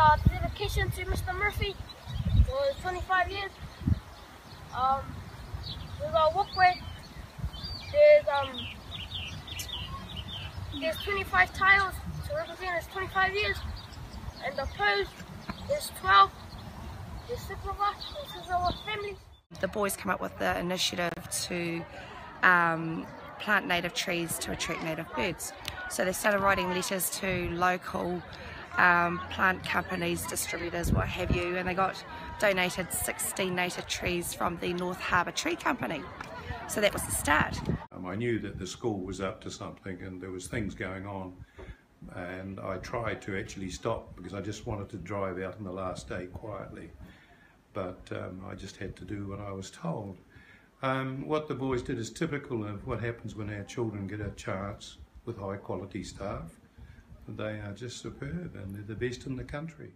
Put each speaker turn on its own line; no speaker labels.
uh, dedication to Mr. Murphy for 25 years. Um, there's our walkway. There's um, there's 25 tiles to represent his 25 years, and the post is 12. There's six of us. This is our family.
The boys come up with the initiative to um, plant native trees to attract native birds. So they started writing letters to local um, plant companies, distributors, what have you, and they got donated 16 native trees from the North Harbour Tree Company. So that was the start.
Um, I knew that the school was up to something and there was things going on and I tried to actually stop because I just wanted to drive out on the last day quietly but um, I just had to do what I was told. Um, what the boys did is typical of what happens when our children get a chance with high quality staff. They are just superb and they're the best in the country.